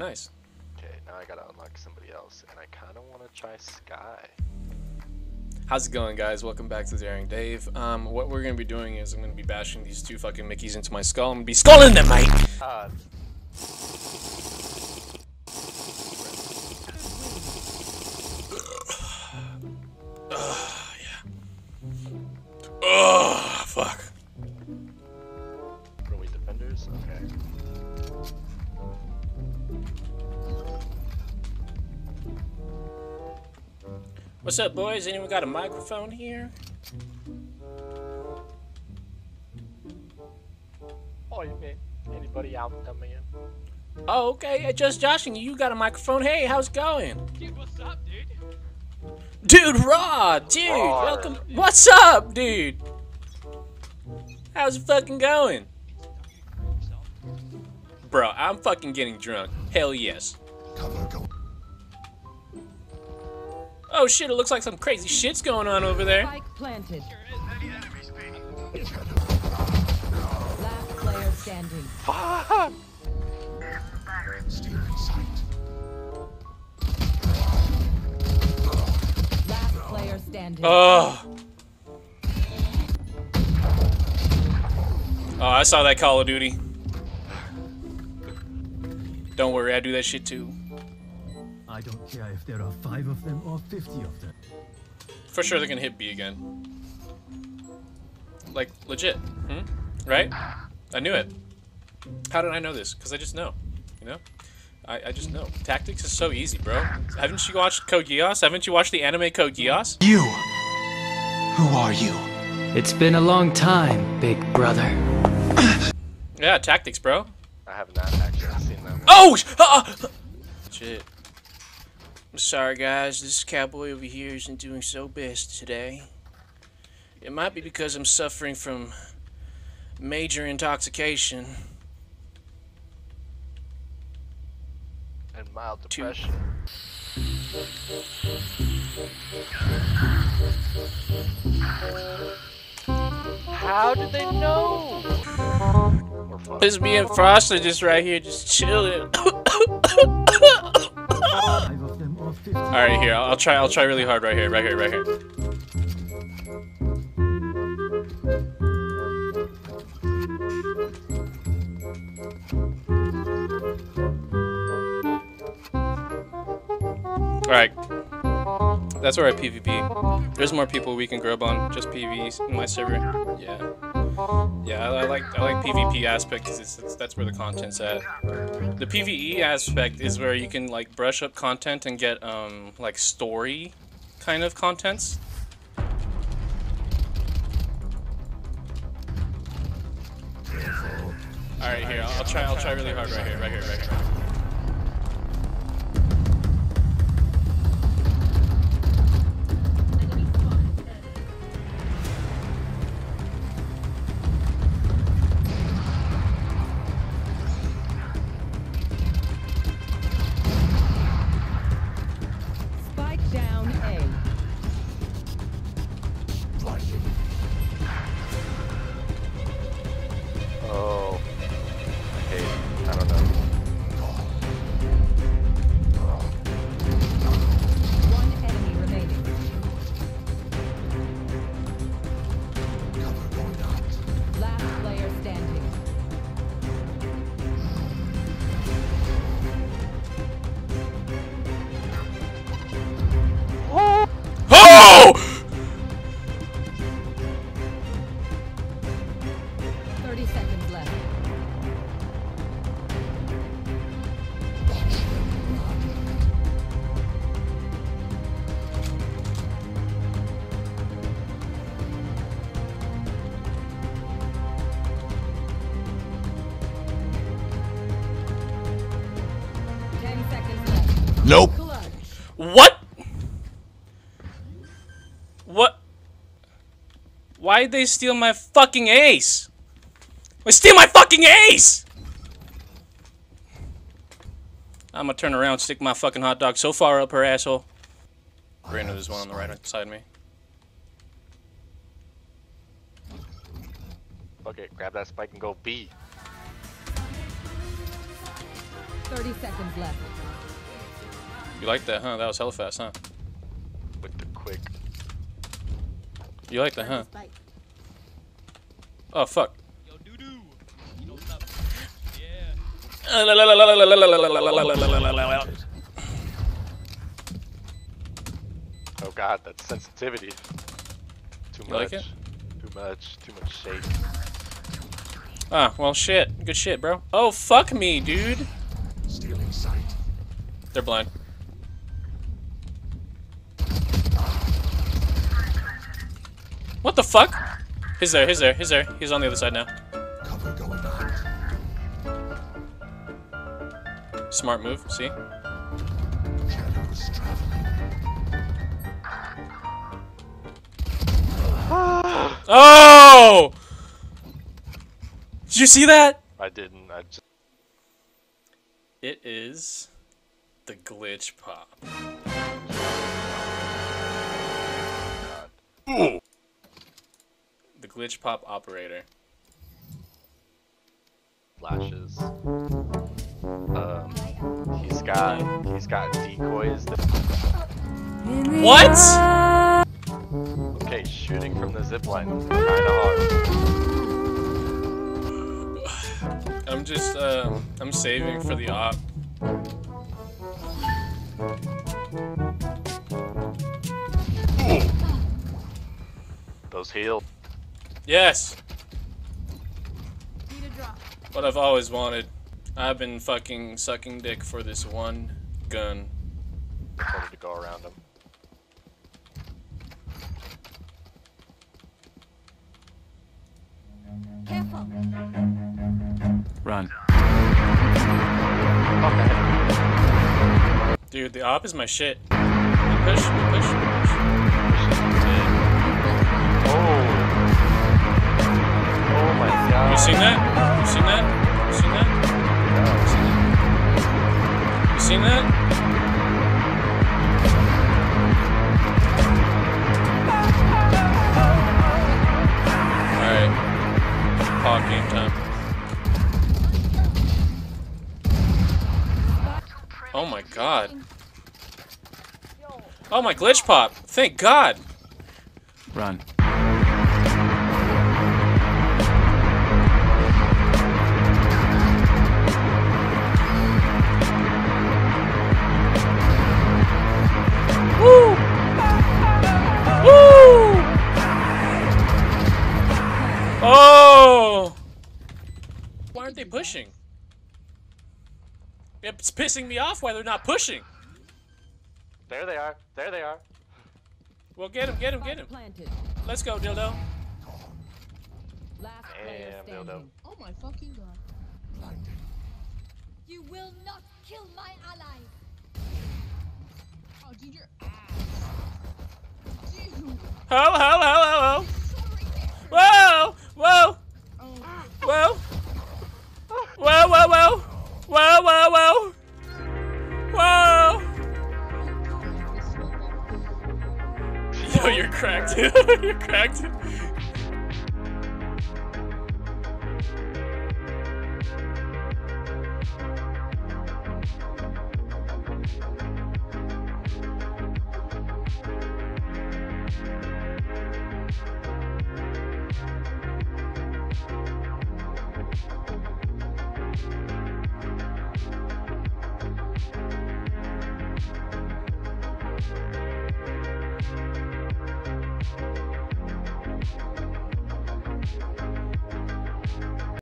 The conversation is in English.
Nice. Okay, now I gotta unlock somebody else, and I kind of want to try Skye. How's it going, guys? Welcome back to Daring Dave. Um, what we're gonna be doing is I'm gonna be bashing these two fucking Mickeys into my skull. I'm gonna be skulling them, mate. Ah, What's up, boys? Anyone got a microphone here? Oh, you man. Anybody out there, man? Oh, okay. Just joshing you. You got a microphone. Hey, how's it going? Dude, what's up, dude? Dude, Raw, dude, Raw. welcome. What's up, dude? How's it fucking going? Bro, I'm fucking getting drunk. Hell yes. Oh shit, it looks like some crazy shit's going on over there. Spike planted. Last player standing. Fuck! Last player standing. Oh. Oh, I saw that Call of Duty. Don't worry, I do that shit too. I don't care if there are five of them or fifty of them. For sure they're gonna hit B again. Like, legit. Hmm? Right? I knew it. How did I know this? Because I just know. You know? I, I just know. Tactics is so easy, bro. Haven't you watched Code Geass? Haven't you watched the anime Code Geass? You! Who are you? It's been a long time, big brother. Yeah, tactics, bro. I have not actually seen them. Oh! sh- ah! Shit. I'm sorry, guys. This cowboy over here isn't doing so best today. It might be because I'm suffering from major intoxication. And mild depression. How did they know? It's me and Frosty just right here, just chilling. All right, here. I'll, try. I'll try really hard right here, right here, right here. All right. That's where I PvP. There's more people we can grub on. Just Pvs in my server. Yeah. Yeah, I, I like I like PvP aspect because that's where the content's at. The PVE aspect is where you can like brush up content and get um like story kind of contents. All right, here. I'll, I'll try. I'll try really hard right here. Right here. Right here. Nope. What? What? Why'd they steal my fucking ace? They steal my fucking ace! I'm gonna turn around, stick my fucking hot dog so far up her asshole. Brandon, there's one on the right side of me. Fuck it, grab that spike and go B. 30 seconds left. You like that, huh? That was hella fast, huh? With the quick. You like that, huh? Oh fuck. Yo, doo doo. You know what's up? Yeah. Oh god, that's sensitivity. Too You much. like it? Too much. Too much shake. Ah, well shit. Good shit, bro. Oh fuck me, dude. Stealing sight. They're blind. What the fuck? He's there, he's there, he's there. He's on the other side now. Cover going out. Smart move, see? Shadows traveling. Oh! Did you see that? I didn't. I just. It is the glitch pop. Oh the glitch pop operator. flashes. Um, he's got he's got decoys. That, What? okay, shooting from the zipline. kind of hard. I'm just, um, I'm saving for the op. Those heal. Yes! What I've always wanted. I've been fucking sucking dick for this one gun. Just wanted to go around him. Careful. Run. Dude, the op is my shit. We push, we push, Pog game time. Oh my god. Oh my glitch pop. Thank god. Run. Pushing? It's pissing me off why they're not pushing. There they are. There they are. Well, get him, get him, get him. Planted. Let's go, dildo. Last player Damn, dildo. standing. Oh my fucking god. Blinded. You will not kill my ally. Oh, dude, your ass. Dude. Ho, ho, ho, ho, ho. Whoa! Whoa! Oh, Whoa! Whoa, whoa, whoa! Whoa, whoa, whoa! Whoa! Yo, you're cracked. you're cracked.